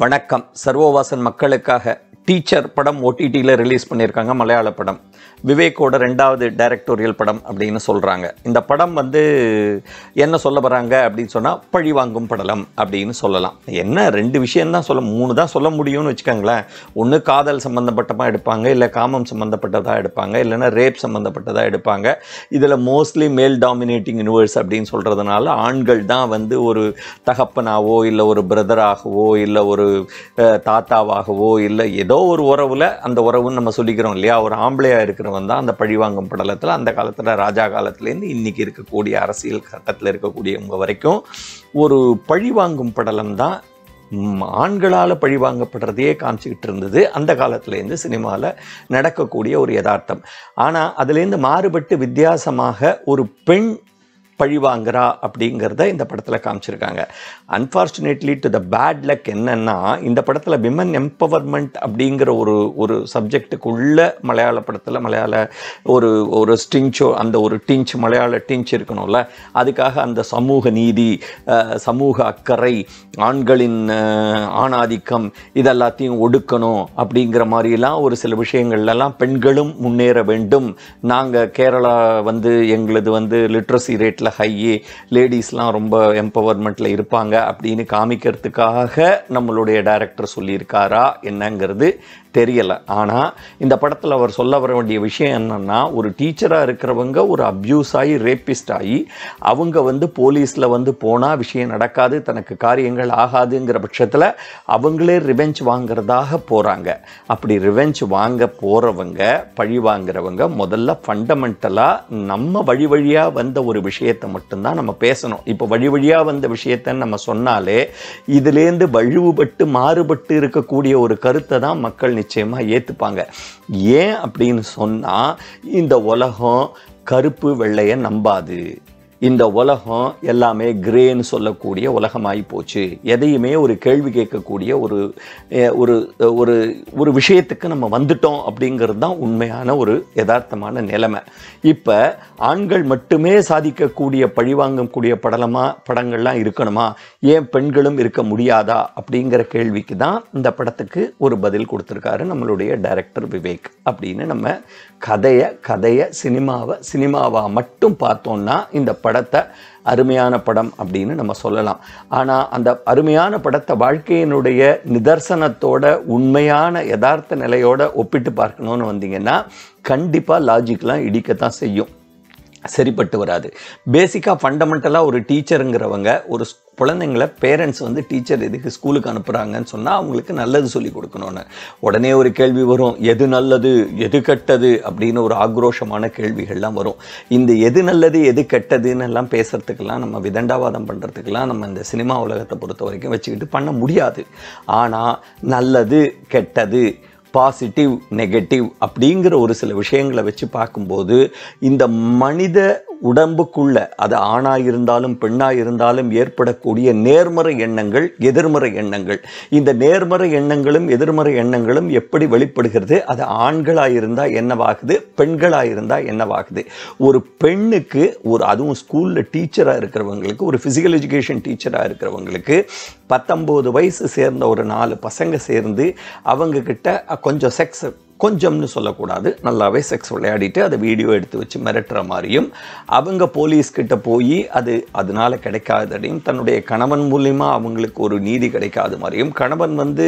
வணக்கம். சர்வோவாசன் மக்களுக்காக டீச்சர் படம் ஓடிடியில் ரிலீஸ் பண்ணியிருக்காங்க. மலையாள படம். விவேக்கோட ரெண்டாவது டைரக்டோரியல் படம் அப்படின்னு சொல்கிறாங்க இந்த படம் வந்து என்ன சொல்ல வராங்க அப்படின்னு சொன்னால் பழி வாங்கும் படலம் அப்படின்னு சொல்லலாம். என்ன ரெண்டு விஷயந்தான் சொல்ல மூணு தான் சொல்ல முடியும்னு வச்சுக்கோங்களேன். ஒன்று காதல் சம்மந்தப்பட்டமாக எடுப்பாங்க இல்லை காமம் சம்மந்தப்பட்டதாக எடுப்பாங்க இல்லைன்னா ரேப் சம்மந்தப்பட்டதாக எடுப்பாங்க. இதில் மோஸ்ட்லி மேல் டாமினேட்டிங் யூனிவர்ஸ் அப்படின்னு சொல்கிறதுனால ஆண்கள் தான் வந்து ஒரு தகப்பனாவோ இல்லை ஒரு பிரதராகவோ இல்லை ஒரு தாத்தாவாகவோ இல்லை ஏதோ ஒரு உறவில் அந்த உறவுன்னு நம்ம சொல்லிக்கிறோம் இல்லையா? ஒரு ஆம்பளையாக வந்தால் தான் அந்த பழிவாங்கும் படலத்தில் அந்த காலத்தில் ராஜா காலத்துலேருந்து இன்னைக்கு இருக்கக்கூடிய அரசியல் கட்டத்தில் இருக்கக்கூடியவங்க வரைக்கும் ஒரு பழிவாங்கும் படலம் தான் ஆண்களால் பழிவாங்கப்படுறதையே காமிச்சிக்கிட்டு இருந்தது. அந்த காலத்துலேருந்து சினிமாவில் நடக்கக்கூடிய ஒரு யதார்த்தம். ஆனால் அதுலேருந்து மாறுபட்டு வித்தியாசமாக ஒரு பெண் பழிவாங்குறா அப்படிங்கிறத இந்த படத்தில் காமிச்சிருக்காங்க. Unfortunately to the bad luck என்னன்னா இந்த படத்தில் விமன் எம்பவர்மெண்ட் அப்படிங்கிற ஒரு ஒரு சப்ஜெக்டுக்குள்ள மலையாள படத்தில் மலையாள ஒரு ஒரு ஸ்டிஞ்சோ அந்த ஒரு டிஞ்ச் மலையாள டிஞ்ச் இருக்கணும்ல அதுக்காக அந்த சமூக நீதி சமூக அக்கறை ஆண்களின் ஆணாதிக்கம் இதெல்லாத்தையும் ஒடுக்கணும் அப்படிங்கிற மாதிரிலாம் ஒரு சில விஷயங்கள்லாம் பெண்களும் முன்னேற வேண்டும். நாங்கள் கேரளா வந்து எங்களது வந்து லிட்ரஸி ரேட்டில் ஹையே லேடிஸ்லாம் ரொம்ப எம்பவர்மெண்ட்டில் இருப்பாங்க அப்படின்னு காமிக்கிறதுக்காக நம்மளுடைய டைரக்டர் சொல்லியிருக்காரா என்னங்கிறது தெரியலை. ஆனால் இந்த படத்தில் அவர் சொல்ல வர வேண்டிய விஷயம் என்னன்னா ஒரு டீச்சராக இருக்கிறவங்க ஒரு அப்யூஸ் ஆகி ரேப்பிஸ்ட் ஆகி அவங்க வந்து போலீஸில் வந்து போனால் விஷயம் நடக்காது தனக்கு காரியங்கள் ஆகாதுங்கிற பட்சத்தில் அவங்களே ரிவெஞ்ச் வாங்குறதாக போகிறாங்க அப்படி ரிவெஞ்ச் வாங்க போகிறவங்க பழி வாங்குறவங்க முதல்ல ஃபண்டமெண்டலாக நம்ம வழி வழியாக வந்த ஒரு விஷயத்தை மட்டும்தான் நம்ம பேசணும். இப்போ வழி வழியாக வந்த விஷயத்தை நம்ம சொன்னாலே இதுலேருந்து வழுவுபட்டு மாறுபட்டு இருக்கக்கூடிய ஒரு கருத்தை தான் மக்கள் நிச்சயமாக ஏற்றுப்பாங்க ஏன் அப்படின்னு சொன்னால் இந்த உலகம் கருப்பு வெள்ளையை நம்பாது. இந்த உலகம் எல்லாமே கிரேன்னு சொல்லக்கூடிய உலகமாகி போச்சு. எதையுமே ஒரு கேள்வி கேட்கக்கூடிய ஒரு ஒரு ஒரு ஒரு விஷயத்துக்கு நம்ம வந்துட்டோம் அப்படிங்கிறது தான் உண்மையான ஒரு யதார்த்தமான நிலைமை. இப்போ ஆண்கள் மட்டுமே சாதிக்கக்கூடிய பழிவாங்கக்கூடிய படலமா படங்கள்லாம் இருக்கணுமா? ஏன் பெண்களும் இருக்க முடியாதா? அப்படிங்கிற கேள்விக்கு தான் இந்த படத்துக்கு ஒரு பதில் கொடுத்துருக்காரு நம்மளுடைய டைரக்டர் விவேக். அப்படின்னு நம்ம கதையை கதையை சினிமாவை சினிமாவா மட்டும் பார்த்தோம்னா இந்த படத்தை அருமையான படம் அப்படின்னு நம்ம சொல்லலாம். ஆனால் அந்த அருமையான படத்தை வாழ்க்கையினுடைய நிதர்சனத்தோட உண்மையான யதார்த்த நிலையோட ஒப்பிட்டு பார்க்கணும்னு வந்தீங்கன்னா கண்டிப்பாக லாஜிக்லாம் இடிக்கத்தான் செய்யும். சரிப்பட்டு வராது. பேசிக்காக ஃபண்டமெண்டலாக ஒரு டீச்சருங்கிறவங்க ஒரு ஸ்- குழந்தைங்கள பேரண்ட்ஸ் வந்து டீச்சர் எதுக்கு ஸ்கூலுக்கு அனுப்புகிறாங்கன்னு சொன்னால் அவங்களுக்கு நல்லது சொல்லி கொடுக்கணும்னு. உடனே ஒரு கேள்வி வரும் எது நல்லது? எது கெட்டது? அப்படின்னு ஒரு ஆக்ரோஷமான கேள்விகள்லாம் வரும். இந்த எது நல்லது எது கெட்டதுன்னு எல்லாம் பேசுகிறதுக்கெல்லாம் நம்ம விதண்டாவாதம் பண்ணுறதுக்கெல்லாம் நம்ம இந்த சினிமா உலகத்தை பொறுத்த வரைக்கும் வச்சுக்கிட்டு பண்ண முடியாது. ஆனால் நல்லது கெட்டது பாசிட்டிவ் நெகட்டிவ் அப்படிங்கிற ஒரு சில விஷயங்களை வச்சு பார்க்கும்போது இந்த மனித உடம்புக்குள்ள அது ஆணாக இருந்தாலும் பெண்ணாக இருந்தாலும் ஏற்படக்கூடிய நேர்மறை எண்ணங்கள் எதிர்மறை எண்ணங்கள். இந்த நேர்மறை எண்ணங்களும் எதிர்மறை எண்ணங்களும் எப்படி வெளிப்படுகிறது? அது ஆண்களாக இருந்தால் என்னவாகுது? பெண்களாக இருந்தால் என்னவாகுது? ஒரு பெண்ணுக்கு ஒரு அதுவும் ஸ்கூலில் டீச்சராக இருக்கிறவங்களுக்கு ஒரு ஃபிசிக்கல் எஜுகேஷன் டீச்சராக இருக்கிறவங்களுக்கு பத்தொம்போது வயசு சேர்ந்த ஒரு நாலு பசங்க சேர்ந்து அவங்கக்கிட்ட கொஞ்சம் செக்ஸ் கொஞ்சம்னு சொல்லக்கூடாது. நல்லாவே செக்ஸ் விளையாடிட்டு அதை வீடியோ எடுத்து வச்சு மிரட்டுற மாதிரியும் அவங்க போலீஸ்கிட்ட போய் அது அதனால கிடைக்காததையும் தன்னுடைய கணவன் மூலிமா அவங்களுக்கு ஒரு நீதி கிடைக்காத மாதிரியும் கணவன் வந்து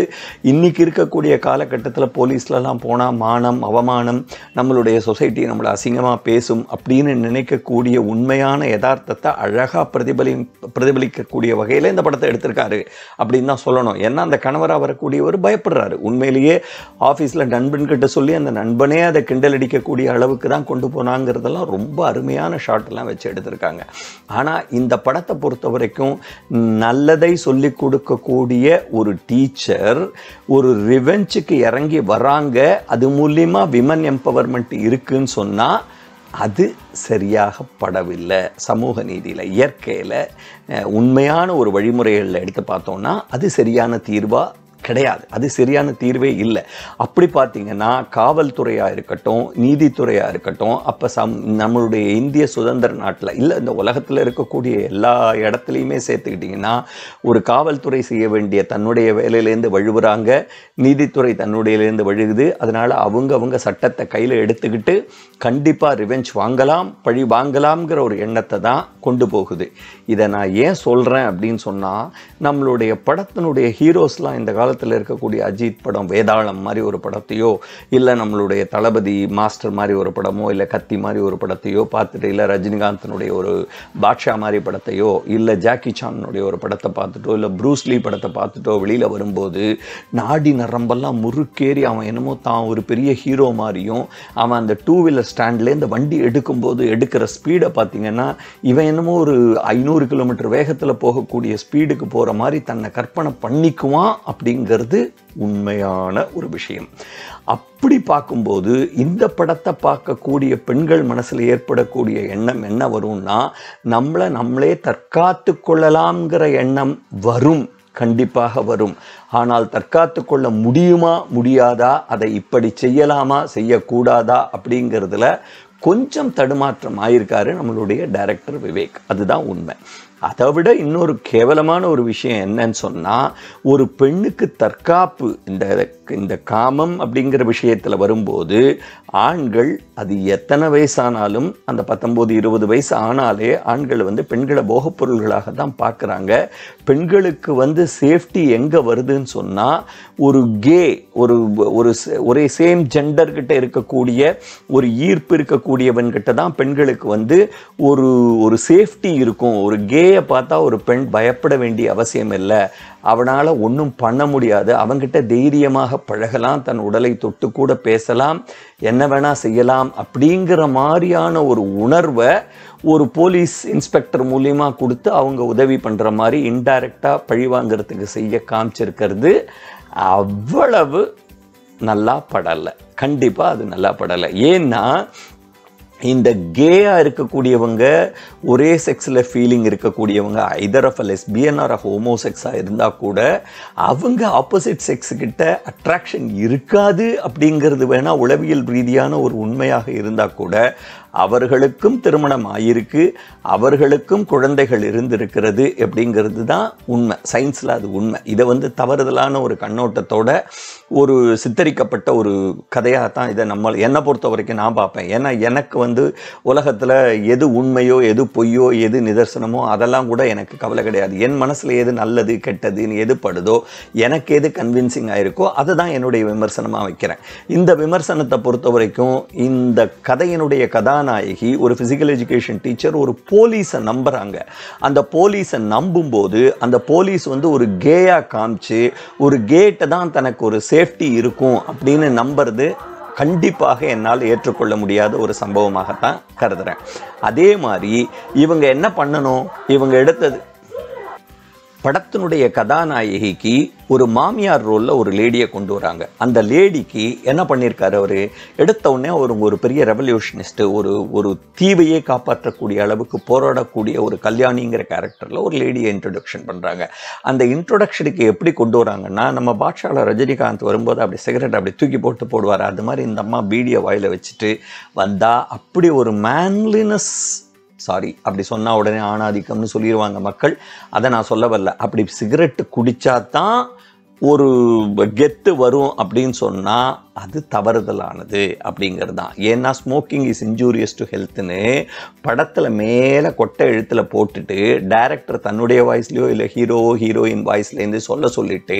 இன்னைக்கு இருக்கக்கூடிய காலகட்டத்தில் போலீஸ்லலாம் போனால் மானம் அவமானம் நம்மளுடைய சொசைட்டி நம்மளை அசிங்கமாக பேசும் அப்படின்னு நினைக்கக்கூடிய உண்மையான யதார்த்தத்தை அழகாக பிரதிபலி பிரதிபலிக்கக்கூடிய வகையில் இந்த படத்தை எடுத்திருக்காரு அப்படின்னு தான் சொல்லணும். ஏன்னா அந்த கணவராக வரக்கூடியவர் பயப்படுறாரு. உண்மையிலேயே ஆஃபீஸில் நண்பன்கிட்ட சொல்லி அந்த நண்பனே அதை கிண்டல் அடிக்கக்கூடிய அளவுக்கு தான் கொண்டு போனாங்கிறதெல்லாம் ரொம்ப அருமையான ஷாட்லாம் வச்சு எடுத்திருக்காங்க. ஆனால் இந்த படத்தை பொறுத்த வரைக்கும் நல்லதை சொல்லி கொடுக்கக்கூடிய ஒரு டீச்சர் ஒரு ரிவெஞ்சுக்கு இறங்கி வராங்க. அது மூலியமாக விமன் எம்பவர்மெண்ட் இருக்குன்னு சொன்னால் அது சரியாக படவில்லை. சமூக நீதியில் இயற்கையில் உண்மையான ஒரு வழிமுறைகளில் எடுத்து பார்த்தோன்னா அது சரியான தீர்வாக கிடையாது. அது சரியான தீர்வே இல்லை. அப்படி பார்த்தீங்கன்னா காவல்துறையாக இருக்கட்டும் நீதித்துறையாக இருக்கட்டும் அப்போ சம் நம்மளுடைய இந்திய சுதந்திர நாட்டில் இல்லை இந்த உலகத்தில் இருக்கக்கூடிய எல்லா இடத்துலையுமே சேர்த்துக்கிட்டிங்கன்னா ஒரு காவல்துறை செய்ய வேண்டிய தன்னுடைய வேலையிலேருந்து வழுவுறாங்க நீதித்துறை தன்னுடையிலேருந்து வழுகுது அதனால் அவங்க அவங்க சட்டத்தை கையில் எடுத்துக்கிட்டு கண்டிப்பாக ரிவெஞ்ச் வாங்கலாம் பழி வாங்கலாம்ங்கிற ஒரு எண்ணத்தை தான் கொண்டு போகுது. இதை நான் ஏன் சொல்கிறேன் அப்படின்னு சொன்னால் நம்மளுடைய படத்தினுடைய ஹீரோஸ்லாம் இந்த காலத்தில் இருக்கக்கூடிய அஜித் படம் வேதாளம் மாதிரி ஒரு படத்தையோ இல்லை நம்மளுடைய தளபதி மாஸ்டர் மாதிரி ஒரு படமோ இல்லை கத்தி மாதிரி ஒரு படத்தையோ பார்த்துட்டு இல்லை ரஜினிகாந்தனுடைய ஒரு பாட்ஷா மாதிரி படத்தையோ இல்லை ஜாக்கி சானுடைய ஒரு படத்தை பார்த்துட்டோ இல்லை ப்ரூஸ்லி படத்தை பார்த்துட்டோ வெளியில் வரும்போது நாடி நரம்பெல்லாம் முறுக்கேறி அவன் என்னமோ தான் ஒரு பெரிய ஹீரோ மாதிரியும் அவன் அந்த டூ வீலர் ஸ்டாண்ட்லேருந்து வண்டி எடுக்கும்போது எடுக்கிற ஸ்பீடை பார்த்தீங்கன்னா இவன் என்னமோ ஒரு ஐநூறு கிலோமீட்டர் வேகத்தில் போகக்கூடிய ஸ்பீடுக்கு போகிற மாதிரி தன்னை கற்பனை பண்ணிக்குவான் அப்படிங்கிறது உண்மையான ஒரு விஷயம். அப்படி பார்க்கும்போது இந்த படத்தை பார்க்கக்கூடிய பெண்கள் மனசில் ஏற்படக்கூடிய எண்ணம் என்ன வரும்னா நம்மளை நம்மளே தற்காத்து கொள்ளலாம்ங்கிற எண்ணம் வரும் கண்டிப்பாக வரும். ஆனால் தற்காத்து கொள்ள முடியுமா முடியாதா அதை இப்படி செய்யலாமா செய்யக்கூடாதா அப்படிங்கிறதுல கொஞ்சம் தடுமாற்றம் ஆயிருக்காரு நம்மளுடைய டைரக்டர் விவேக். அதுதான் உண்மை. அதை விட இன்னொரு கேவலமான ஒரு விஷயம் என்னன்னு சொன்னால் ஒரு பெண்ணுக்கு தற்காப்பு இந்த இந்த காமம் அப்படிங்கிற விஷயத்தில் வரும்போது ஆண்கள் அது எத்தனை வயசானாலும் அந்த பத்தொம்போது இருபது வயசு ஆனாலே ஆண்கள் வந்து பெண்களை போகப் பொருள்களாக தான் பார்க்குறாங்க. பெண்களுக்கு வந்து சேஃப்டி எங்கே வருதுன்னு சொன்னால் ஒரு கே ஒரு ஒரு ஒரே சேம் ஜெண்டர்கிட்ட இருக்கக்கூடிய ஒரு ஈர்ப்பு இருக்கக்கூடியவன்கிட்ட தான் பெண்களுக்கு வந்து ஒரு ஒரு சேஃப்டி இருக்கும். ஒரு கேயை பார்த்தா ஒரு பெண் பயப்பட வேண்டிய அவசியம் இல்லை. அவனால் ஒன்றும் பண்ண முடியாது. அவன்கிட்ட தைரியமாக பழகலாம். தன் உடலை தொட்டு கூட பேசலாம். என்ன வேணால் செய்யலாம் அப்படிங்கிற மாதிரியான ஒரு உணர்வை ஒரு போலீஸ் இன்ஸ்பெக்டர் மூலியமா கொடுத்து அவங்க உதவி பண்ணுற மாதிரி இன்டைரக்டாக பழிவாங்குறதுக்கு செய்ய காமிச்சிருக்கிறது. அவ்வளவு நல்லா படலை. கண்டிப்பாக அது நல்லா படலை. ஏன்னா இந்த கேயாக இருக்கக்கூடியவங்க ஒரே செக்ஸில் ஃபீலிங் இருக்கக்கூடியவங்க either of a lesbian or ஹோமோசெக்ஸாக இருந்தால் கூட அவங்க ஆப்போசிட் செக்ஸுக்கிட்ட அட்ராக்ஷன் இருக்காது அப்படிங்கிறது வேணால் உளவியல் ரீதியான ஒரு உண்மையாக இருந்தால் கூட அவர்களுக்கும் திருமணம் ஆயிருக்கு அவர்களுக்கும் குழந்தைகள் இருந்திருக்கிறது அப்படிங்கிறது தான் உண்மை. சயின்ஸில் அது உண்மை. இதை வந்து தவறுதலான ஒரு கண்ணோட்டத்தோட ஒரு சித்தரிக்கப்பட்ட ஒரு கதையாக தான் இதை நம்ம என்னை பொறுத்த வரைக்கும் நான் பார்ப்பேன். ஏன்னா எனக்கு வந்து உலகத்தில் எது உண்மையோ எது பொய்யோ எது நிதர்சனமோ அதெல்லாம் கூட எனக்கு கவலை கிடையாது. என் மனசில் எது நல்லது கெட்டதுன்னு எது படுதோ எனக்கு எது கன்வின்சிங் ஆயிருக்கோ அதை தான் என்னுடைய விமர்சனமாக வைக்கிறேன். இந்த விமர்சனத்தை பொறுத்த வரைக்கும் இந்த கதையினுடைய கதா கதாநாயகி ஒரு ஃபிசிக்கல் எஜுகேஷன் டீச்சர் ஒரு போலீஸை நம்புறாங்க. அந்த போலீஸை நம்பும்போது அந்த போலீஸ் வந்து ஒரு கேயாக காமிச்சு ஒரு கேட்டை தான் தனக்கு ஒரு சேஃப்டி இருக்கும் அப்படின்னு நம்புறது கண்டிப்பாக என்னால் ஏற்றுக்கொள்ள முடியாத ஒரு சம்பவமாகத்தான் கருதுறேன். அதே மாதிரி இவங்க என்ன பண்ணணும்? இவங்க எடுத்தது படத்தினுடைய கதாநாயகிக்கு ஒரு மாமியார் ரோலில் ஒரு லேடியை கொண்டு வராங்க. அந்த லேடிக்கு என்ன பண்ணியிருக்காரு அவர்? எடுத்த உடனே ஒரு ஒரு பெரிய ரெவல்யூஷனிஸ்ட்டு ஒரு ஒரு தீவையே காப்பாற்றக்கூடிய அளவுக்கு போராடக்கூடிய ஒரு கல்யாணிங்கிற கேரக்டரில் ஒரு லேடியை இன்ட்ரொடக்ஷன் பண்ணுறாங்க அந்த இன்ட்ரொடக்ஷனுக்கு எப்படி கொண்டு வராங்கன்னா நம்ம பாட்சாவில் ரஜினிகாந்த் வரும்போது அப்படி சிகரெட் அப்படி தூக்கி போட்டு போடுவார். அது மாதிரி இந்த அம்மா பீடியை வாயில் வச்சுட்டு வந்தால் அப்படி ஒரு மேன்லினஸ் சாரி அப்படி சொன்னால் உடனே ஆணாதிக்கம்னு சொல்லிடுவாங்க மக்கள். அதை நான் சொல்ல வரல. அப்படி சிகரெட்டு குடித்தா தான் ஒரு கெத்து வரும் அப்படின்னு சொன்னால் அது தவறுதலானது அப்படிங்கிறது தான் ஏன்னா ஸ்மோக்கிங் இஸ் இன்ஜூரியஸ் டு ஹெல்த்னு படத்தில் மேலே கொட்டை எழுத்தில் போட்டுட்டு டைரக்டர் தன்னுடைய வாய்ஸ்லேயோ இல்லை ஹீரோ ஹீரோயின் வாய்ஸ்லேருந்து சொல்ல சொல்லிட்டு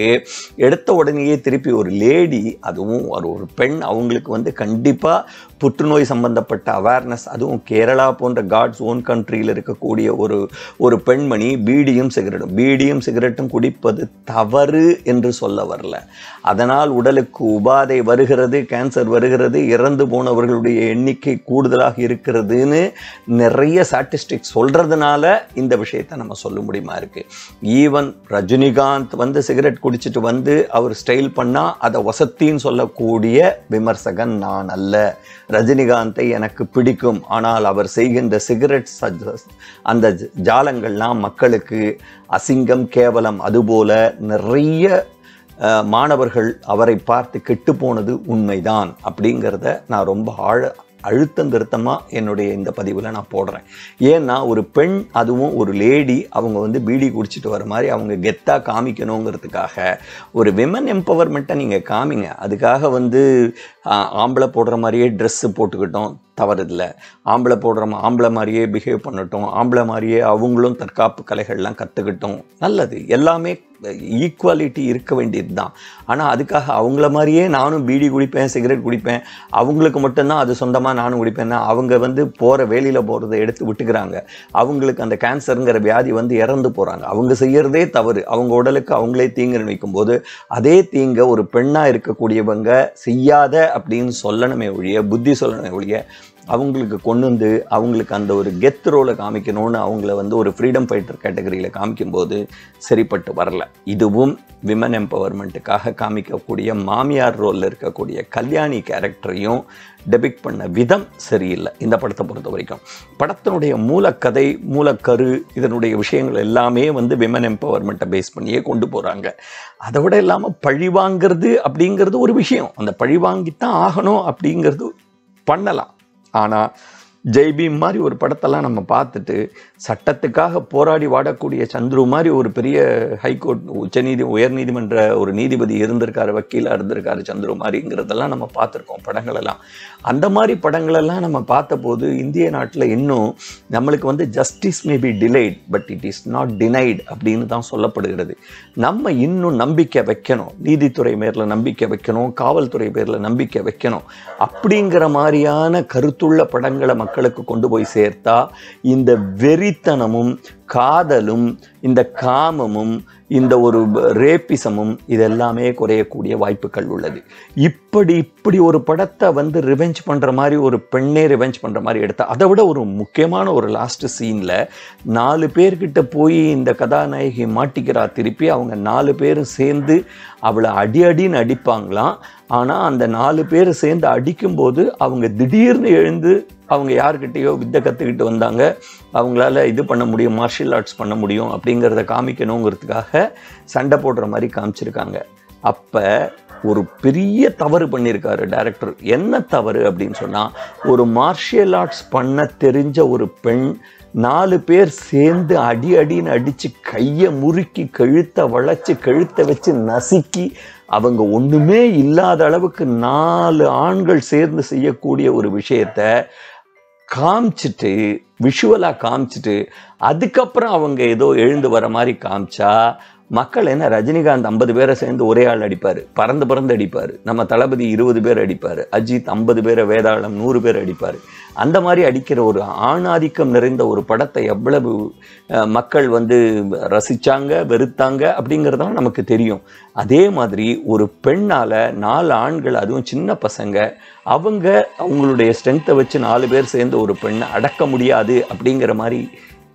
எடுத்த உடனேயே திருப்பி ஒரு லேடி அதுவும் ஒரு ஒரு பெண் அவங்களுக்கு வந்து கண்டிப்பாக புற்றுநோய் சம்பந்தப்பட்ட அவேர்னஸ் அதுவும் கேரளா போன்ற காட்ஸ் ஓன் கண்ட்ரியில் இருக்கக்கூடிய ஒரு ஒரு பெண்மணி பீடியும் சிகரெட்டும் பீடியும் சிகரெட்டும் குடிப்பது தவறு என்று சொல்ல வரல. அதனால் உடலுக்கு உபாதை வருகிறது கேன்சர் வருகிறது இறந்து போனவர்களுடைய எண்ணிக்கை கூடுதலாக இருக்கிறதுன்னு நிறைய ஸ்டாட்டிஸ்டிக்ஸ் சொல்கிறதுனால இந்த விஷயத்தை நம்ம சொல்ல முடியுமா இருக்குது ஈவன் ரஜினிகாந்த் வந்து சிகரெட் குடிச்சிட்டு வந்து அவர் ஸ்டைல் பண்ணால் அதை வசத்தின்னு சொல்லக்கூடிய விமர்சகன் நான் அல்ல. ரஜினிகாந்தை எனக்கு பிடிக்கும். ஆனால் அவர் செய்கின்ற சிகரெட் சஜஸ் அந்த ஜாலங்கள்லாம் மக்களுக்கு அசிங்கம் கேவலம் அதுபோல நிறைய மாணவர்கள் அவரை பார்த்து கெட்டு போனது உண்மைதான் அப்படிங்கிறத நான் ரொம்ப ஆழ அழுத்தம் திருத்தமாக என்னுடைய இந்த பதிவில் நான் போடுறேன். ஏன்னா ஒரு பெண் அதுவும் ஒரு லேடி அவங்க வந்து பீடி குடிச்சிட்டு வர மாதிரி அவங்க கெத்தாக காமிக்கணுங்கிறதுக்காக ஒரு விமன் எம்பவர்மெண்ட்டை நீங்கள் காமிங்க. அதுக்காக வந்து ஆம்பளை போடுற மாதிரியே ட்ரெஸ்ஸு போட்டுக்கிட்டோம் தவறு இல்லை ஆம்பளை போடுறோம் ஆம்பளை மாதிரியே பிஹேவ் பண்ணட்டும் ஆம்பளை மாதிரியே அவங்களும் தற்காப்பு கலைகள்லாம் கற்றுக்கிட்டோம் நல்லது. எல்லாமே ஈக்குவாலிட்டி இருக்க வேண்டியது தான் ஆனால் அதுக்காக அவங்கள மாதிரியே நானும் பீடி குடிப்பேன் சிகரெட் குடிப்பேன். அவங்களுக்கு மட்டும்தான் அது சொந்தமாக நானும் குடிப்பேன்னா அவங்க வந்து போகிற வேலியில் போகிறத எடுத்து விட்டுக்கிறாங்க. அவங்களுக்கு அந்த கேன்சருங்கிற வியாதி வந்து இறந்து போகிறாங்க அவங்க செய்கிறதே தவறு. அவங்க உடலுக்கு அவங்களே தீங்கு நினைக்கும் போது அதே தீங்க ஒரு பெண்ணாக இருக்கக்கூடியவங்க செய்யாத அப்படின்னு சொல்லணுமே ஒழிய புத்தி சொல்லணுமே ஒழிய அவங்களுக்கு கொண்டு வந்து அவங்களுக்கு அந்த ஒரு கெத் ரோலை காமிக்கணும்னு அவங்கள வந்து ஒரு ஃப்ரீடம் ஃபைட்டர் கேட்டகரியில் காமிக்கும்போது சரிப்பட்டு வரல. இதுவும் விமன் எம்பவர்மெண்ட்டுக்காக காமிக்கக்கூடிய மாமியார் ரோலில் இருக்கக்கூடிய கல்யாணி கேரக்டரையும் டெபிக் பண்ண விதம் சரியில்லை இந்த படத்தை பொறுத்த வரைக்கும். படத்தினுடைய மூலக்கதை மூலக்கரு இதனுடைய விஷயங்கள் எல்லாமே வந்து விமன் எம்பவர்மெண்ட்டை பேஸ் பண்ணியே கொண்டு போகிறாங்க அதை விட இல்லாமல் பழிவாங்கிறது அப்படிங்கிறது ஒரு விஷயம். அந்த பழிவாங்கித்தான் ஆகணும் அப்படிங்கிறது பண்ணலாம். ஆனால் ஜெய்பீம் மாதிரி ஒரு படத்தெல்லாம் நம்ம பார்த்துட்டு சட்டத்துக்காக போராடி வாடக்கூடிய சந்துரு மாதிரி ஒரு பெரிய ஹைகோர்ட் உச்சநீதி உயர்நீதிமன்ற ஒரு நீதிபதி இருந்திருக்காரு வக்கீலாக இருந்திருக்காரு சந்துரு மாதிரிங்கிறதெல்லாம் நம்ம பார்த்துருக்கோம் படங்களெல்லாம். அந்த மாதிரி படங்களெல்லாம் நம்ம பார்த்தபோது இந்திய நாட்டில் இன்னும் நம்மளுக்கு வந்து justice may be delayed but it is not denied அப்படின்னு தான் சொல்லப்படுகிறது. நம்ம இன்னும் நம்பிக்கை வைக்கணும். நீதித்துறை மேரில் நம்பிக்கை வைக்கணும். காவல்துறை பேரில் நம்பிக்கை வைக்கணும். அப்படிங்கிற மாதிரியான கருத்துள்ள படங்களை மக்களுக்கு கொண்டு போய் சேர்த்தா இந்த வெறித்தனமும் காதலும் இந்த காமமும் இந்த ஒரு ரேப்பிசமும் இதெல்லாமே குறையக்கூடிய வாய்ப்புகள் உள்ளது. இப்படி இப்படி ஒரு படத்தை வந்து ரிவெஞ்ச் பண்ணுற மாதிரி ஒரு பெண்ணே ரிவெஞ்ச் பண்ணுற மாதிரி எடுத்தா அதை விட ஒரு முக்கியமான ஒரு லாஸ்ட் சீனில் நாலு பேர்கிட்ட போய் இந்த கதாநாயகி மாட்டிக்கிறா திருப்பி அவங்க நாலு பேரும் சேர்ந்து அவளை அடி அடின்னு அடிப்பாங்களாம். ஆனால் அந்த நாலு பேர் சேர்ந்து அடிக்கும்போது அவங்க திடீர்னு எழுந்து அவங்க யார்கிட்டயோ வித்தை கற்றுக்கிட்டு வந்தாங்க. அவங்களால இது பண்ண முடியும் மார்ஷியல் ஆர்ட்ஸ் பண்ண முடியும் அப்படிங்கிறத காமிக்கணுங்கிறதுக்காக சண்டை போடுற மாதிரி காமிச்சிருக்காங்க. அப்போ ஒரு பெரிய தவறு பண்ணியிருக்காரு டைரக்டர் என்ன தவறு அப்படின்னு சொன்னால் ஒரு மார்ஷியல் ஆர்ட்ஸ் பண்ண தெரிஞ்ச ஒரு பெண் நாலு பேர் சேர்ந்து அடி அடின்னு அடித்து கையை முறுக்கி கழுத்தை வளைச்சி கழுத்தை வச்சு நசுக்கி அவங்க ஒன்றுமே இல்லாத அளவுக்கு நாலு ஆண்கள் சேர்ந்து செய்யக்கூடிய ஒரு விஷயத்தை காமிச்சிட்டு விஷுவலாக காமிச்சிட்டு அதுக்கப்புறம் அவங்க ஏதோ எழுந்து வர மாதிரி காமிச்சா மக்கள் என்ன ரஜினிகாந்த் ஐம்பது பேரை சேர்ந்து ஒரே ஆள் அடிப்பார். பறந்து பறந்து அடிப்பார். நம்ம தளபதி இருபது பேர் அடிப்பார். அஜித் ஐம்பது பேரை வேதாளம் நூறு பேர் அடிப்பார். அந்த மாதிரி அடிக்கிற ஒரு ஆணாதிக்கம் நிறைந்த ஒரு படத்தை எவ்வளவு மக்கள் வந்து ரசித்தாங்க வெறுத்தாங்க அப்படிங்கிறதெல்லாம் நமக்கு தெரியும். அதே மாதிரி ஒரு பெண்ணால் நாலு ஆண்கள் அதுவும் சின்ன பசங்க அவங்க அவங்களுடைய ஸ்ட்ரென்த்தை வச்சு நாலு பேர் சேர்ந்து ஒரு பெண்ணை அடக்க முடியாது அப்படிங்கிற மாதிரி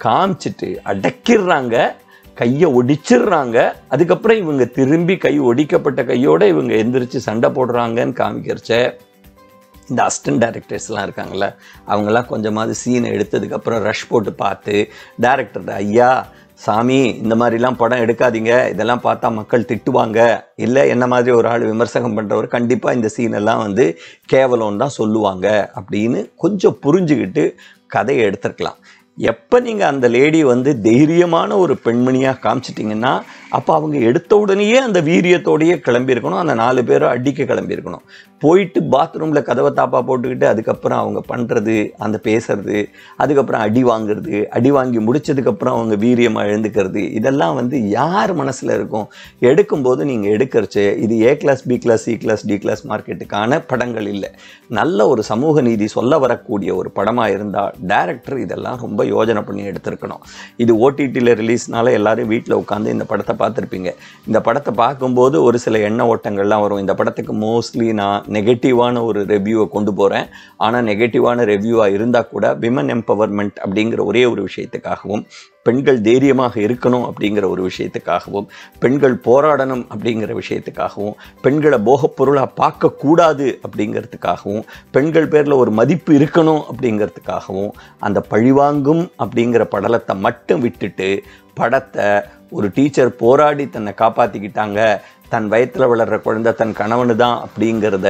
காமிச்சிட்டு அடக்கிடுறாங்க. கையை ஒடிச்சிடுறாங்க. அதுக்கப்புறம் இவங்க திரும்பி கை ஒடிக்கப்பட்ட கையோட இவங்க எந்திரிச்சு சண்டை போடுறாங்கன்னு காமிக்கிறச்ச இந்த அசிஸ்டன்ட் டேரக்டர்ஸ்லாம் இருக்காங்கள்ல அவங்களாம் கொஞ்சமாவது சீனை எடுத்ததுக்கப்புறம் ரஷ் போட்டு பார்த்து டேரக்டர் ஐயா சாமி இந்த மாதிரிலாம் படம் எடுக்காதீங்க. இதெல்லாம் பார்த்தா மக்கள் திட்டுவாங்க. இல்லை என்ன மாதிரி ஒரு ஆள் விமர்சனம் பண்ணுறவர் கண்டிப்பாக இந்த சீனெல்லாம் வந்து கேவலம் தான் சொல்லுவாங்க. அப்படின்னு கொஞ்சம் புரிஞ்சுக்கிட்டு கதையை எடுத்துருக்கலாம். எப்போ நீங்கள் அந்த லேடி வந்து தைரியமான ஒரு பெண்மணியாக காமிச்சிட்டிங்கன்னா அப்போ அவங்க எடுத்த உடனேயே அந்த வீரியத்தோடையே கிளம்பியிருக்கணும். அந்த நாலு பேரும் அடிக்க கிளம்பியிருக்கணும். போயிட்டு பாத்ரூமில் கதவை தாப்பா போட்டுக்கிட்டு அதுக்கப்புறம் அவங்க பண்ணுறது அந்த பேசுறது அதுக்கப்புறம் அடி வாங்குறது அடி வாங்கி முடிச்சதுக்கப்புறம் அவங்க வீரியமாக எழுந்துக்கிறது இதெல்லாம் வந்து யார் மனசில் இருக்கும்? எடுக்கும்போது நீங்கள் எடுக்கிறச்சு இது A class B class C class D class மார்க்கெட்டுக்கான படங்கள் இல்லை. நல்ல ஒரு சமூக நீதி சொல்ல வரக்கூடிய ஒரு படமாக இருந்தால் டேரக்டர் இதெல்லாம் ரொம்ப யோஜனை பண்ணி எடுத்திருக்கணும். இது ஓடிடியில் ரிலீஸ்னால எல்லாரும் வீட்டில் உட்காந்து இந்த படத்தை பார்த்துருப்பீங்க. இந்த படத்தை பார்க்கும்போது ஒரு சில எண்ண ஓட்டங்கள்லாம் வரும். இந்த படத்துக்கு மோஸ்ட்லி நான் நெகட்டிவான ஒரு ரிவ்யூவை கொண்டு போகிறேன் ஆனால் நெகட்டிவான ரிவ்யூவாக இருந்தால் கூட விமன் எம்பவர்மெண்ட் அப்படிங்கிற ஒரே ஒரு விஷயத்துக்காகவும் பெண்கள் தைரியமாக இருக்கணும் அப்படிங்கிற ஒரு விஷயத்துக்காகவும் பெண்கள் போராடணும் அப்படிங்கிற விஷயத்துக்காகவும் பெண்களை போகப் பொருளாக பார்க்கக்கூடாது அப்படிங்கிறதுக்காகவும் பெண்கள் பேரில் ஒரு மதிப்பு இருக்கணும் அப்படிங்கிறதுக்காகவும் அந்த பழிவாங்கும் அப்படிங்கிற படலத்தை மட்டும் விட்டுட்டு படத்தை ஒரு டீச்சர் போராடி தன்னை காப்பாற்றிக்கிட்டாங்க தன் வயத்தில் வளர்கிற குழந்தை தன் கணவனு தான் அப்படிங்கிறத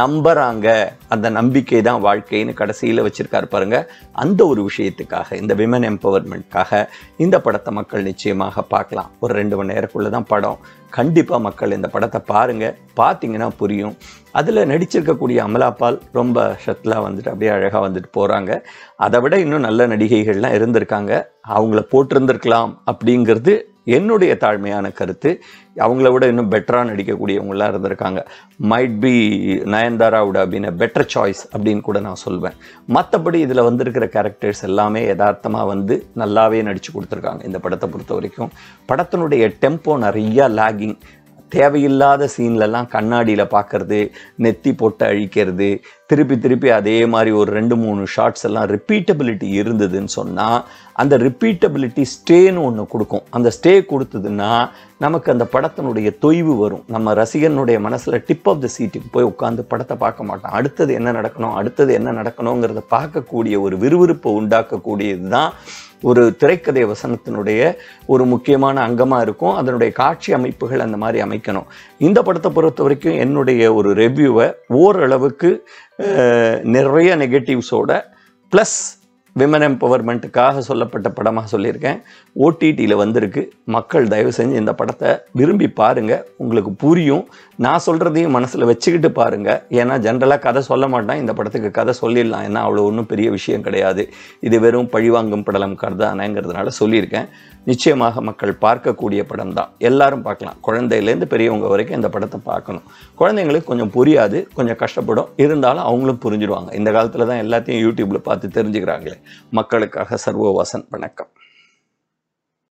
நம்புகிறாங்க அந்த நம்பிக்கை தான் வாழ்க்கைன்னு கடைசியில் வச்சுருக்காரு பாருங்கள் அந்த ஒரு விஷயத்துக்காக இந்த விமன் எம்பவர்மெண்ட்காக இந்த படத்தை மக்கள் நிச்சயமாக பார்க்கலாம். ஒரு ரெண்டு மணி நேரக்குள்ளே தான் படம். கண்டிப்பாக மக்கள் இந்த படத்தை பாருங்க. பார்த்தீங்கன்னா புரியும். அதில் நடிச்சிருக்கக்கூடிய அமலாபால் ரொம்ப ஷத்லாக வந்துட்டு அப்படியே அழகாக வந்துட்டு போகிறாங்க அதை விட இன்னும் நல்ல நடிகைகள்லாம் இருந்திருக்காங்க. அவங்கள போட்டிருந்திருக்கலாம் அப்படிங்கிறது என்னுடைய தாழ்மையான கருத்து அவங்கள விட இன்னும் பெட்டராக நடிக்கக்கூடியவங்களாம் இருந்திருக்காங்க. மைட் பி நயன்தாராவோட அப்படின்னு பெட்டர் சாய்ஸ் அப்படின்னு கூட நான் சொல்வேன். மற்றபடி இதில் வந்திருக்கிற கேரக்டர்ஸ் எல்லாமே யதார்த்தமாக வந்து நல்லாவே நடித்து கொடுத்துருக்காங்க இந்த படத்தை பொறுத்த வரைக்கும். படத்தினுடைய டெம்போ நிறையா லேகிங் தேவையில்லாத சீன்லலாம் கண்ணாடியில் பார்க்கறது நெத்தி போட்டு அழிக்கிறது திருப்பி திருப்பி அதே மாதிரி ஒரு ரெண்டு மூணு ஷார்ட்ஸ் எல்லாம் ரிப்பீட்டபிலிட்டி இருந்ததுன்னு சொன்னால் அந்த ரிப்பீட்டபிலிட்டி ஸ்டேன்னு ஒன்று கொடுக்கும். அந்த ஸ்டே கொடுத்ததுன்னா நமக்கு அந்த படத்தினுடைய தொய்வு வரும். நம்ம ரசிகனுடைய மனசில் டிப் ஆஃப் த சீட்டுக்கு போய் உட்காந்து படத்தை பார்க்க மாட்டோம். அடுத்தது என்ன நடக்கணும் அடுத்தது என்ன நடக்கணுங்கிறத பார்க்கக்கூடிய ஒரு விறுவிறுப்பை உண்டாக்கக்கூடியது தான் ஒரு திரைக்கதை வசனத்தினுடைய ஒரு முக்கியமான அங்கமாக இருக்கும். அதனுடைய காட்சி அமைப்புகள் அந்த மாதிரி அமைக்கணும். இந்த படத்தை பொறுத்த வரைக்கும் என்னுடைய ஒரு ரெவ்யூவை ஓரளவுக்கு நிறைய நெகட்டிவ்ஸோட ப்ளஸ் விமன் எம்பவர்மெண்ட்டுக்காக சொல்லப்பட்ட படமாக சொல்லியிருக்கேன். ஓடிடியில் வந்திருக்கு. மக்கள் தயவு செஞ்சு இந்த படத்தை விரும்பி பாருங்கள் உங்களுக்கு புரியும். நான் சொல்கிறதையும் மனசில் வச்சுக்கிட்டு பாருங்கள் ஏன்னா ஜென்ரலாக கதை சொல்ல மாட்டேன் இந்த படத்துக்கு கதை சொல்லிடலாம். ஏன்னா அவ்வளோ ஒன்றும் பெரிய விஷயம் கிடையாது. இது வெறும் பழிவாங்கும் படலம் கருதானேங்கிறதுனால சொல்லியிருக்கேன். நிச்சயமாக மக்கள் பார்க்கக்கூடிய படம் தான் எல்லாரும் பார்க்கலாம். குழந்தையிலேருந்து பெரியவங்க வரைக்கும் இந்த படத்தை பார்க்கணும். குழந்தைங்களுக்கு கொஞ்சம் புரியாது. கொஞ்சம் கஷ்டப்படும். இருந்தாலும் அவங்களும் புரிஞ்சிடுவாங்க. இந்த காலத்தில் தான் எல்லாத்தையும் யூடியூப்பில் பார்த்து தெரிஞ்சுக்கிறாங்களே. மக்களுக்காக சர்வவாசன் வணக்கம்.